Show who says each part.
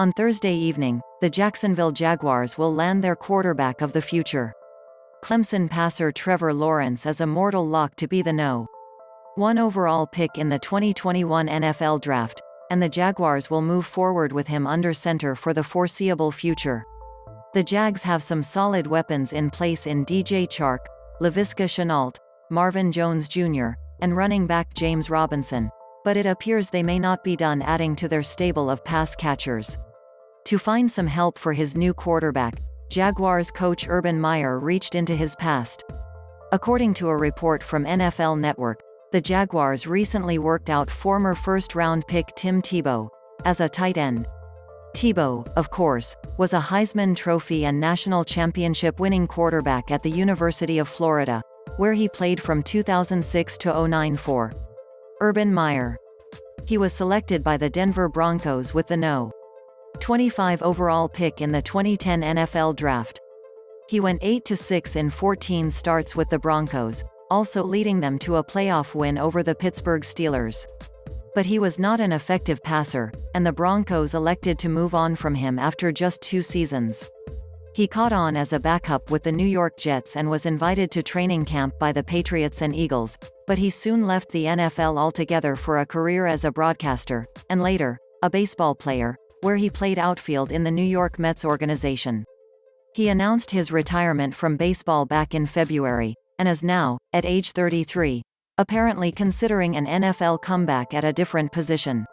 Speaker 1: On Thursday evening, the Jacksonville Jaguars will land their quarterback of the future. Clemson passer Trevor Lawrence is a mortal lock to be the no. One overall pick in the 2021 NFL Draft, and the Jaguars will move forward with him under center for the foreseeable future. The Jags have some solid weapons in place in DJ Chark, Laviska Shenault, Marvin Jones Jr., and running back James Robinson, but it appears they may not be done adding to their stable of pass catchers. To find some help for his new quarterback, Jaguars coach Urban Meyer reached into his past. According to a report from NFL Network, the Jaguars recently worked out former first-round pick Tim Tebow as a tight end. Tebow, of course, was a Heisman Trophy and national championship winning quarterback at the University of Florida, where he played from 2006 to 09 for Urban Meyer. He was selected by the Denver Broncos with the no. 25 overall pick in the 2010 NFL Draft. He went 8-6 in 14 starts with the Broncos, also leading them to a playoff win over the Pittsburgh Steelers. But he was not an effective passer, and the Broncos elected to move on from him after just two seasons. He caught on as a backup with the New York Jets and was invited to training camp by the Patriots and Eagles, but he soon left the NFL altogether for a career as a broadcaster, and later, a baseball player, where he played outfield in the New York Mets organization. He announced his retirement from baseball back in February, and is now, at age 33, apparently considering an NFL comeback at a different position.